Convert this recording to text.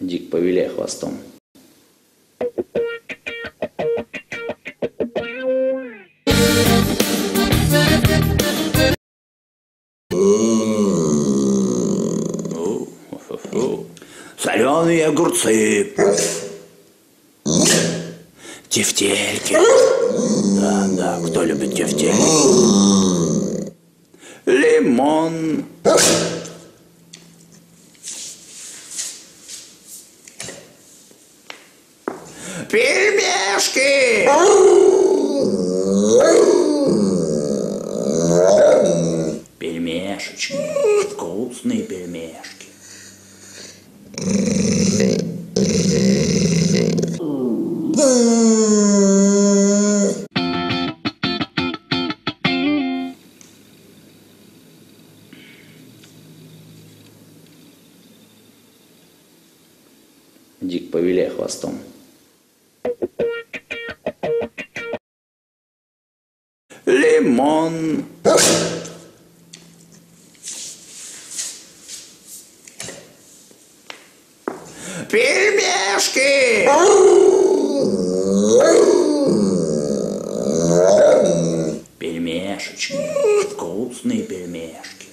Дик, повиляй хвостом. Соленые огурцы. Тефтельки. Да, да, кто любит тефтельки? Лимон. Пельмешки. Пельмешечки. Вкусные пельмешки. Дик, повиляй хвостом. Лимон. Пельмешки. Пельмешечки. Вкусные пельмешки.